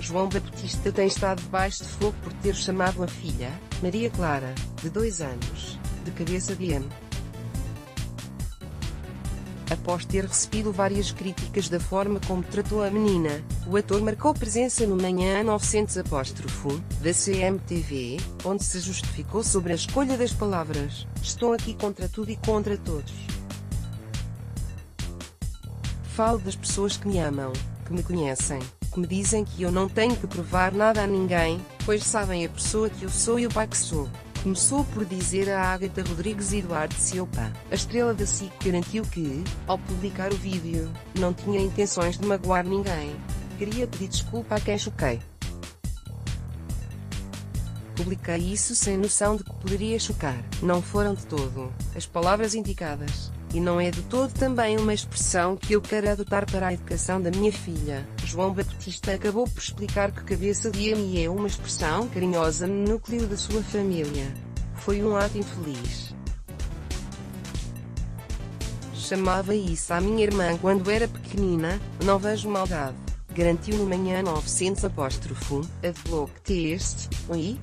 João Baptista tem estado debaixo de fogo por ter chamado a filha, Maria Clara, de dois anos, de cabeça de M. Após ter recebido várias críticas da forma como tratou a menina, o ator marcou presença no Manhã 900 apóstrofo, da CMTV, onde se justificou sobre a escolha das palavras, estou aqui contra tudo e contra todos. Falo das pessoas que me amam, que me conhecem, que me dizem que eu não tenho que provar nada a ninguém, pois sabem a pessoa que eu sou e o pai que sou. Começou por dizer a Agatha Rodrigues Eduardo Silva. A estrela da SIC garantiu que, ao publicar o vídeo, não tinha intenções de magoar ninguém. Queria pedir desculpa a quem choquei. Publiquei isso sem noção de que poderia chocar. Não foram de todo as palavras indicadas. E não é de todo também uma expressão que eu quero adotar para a educação da minha filha. João Baptista acabou por explicar que cabeça de M é uma expressão carinhosa no núcleo da sua família. Foi um ato infeliz. Chamava isso à minha irmã quando era pequenina, não vejo maldade. Garantiu no manhã 900 apóstrofo, a de bloco texto, e?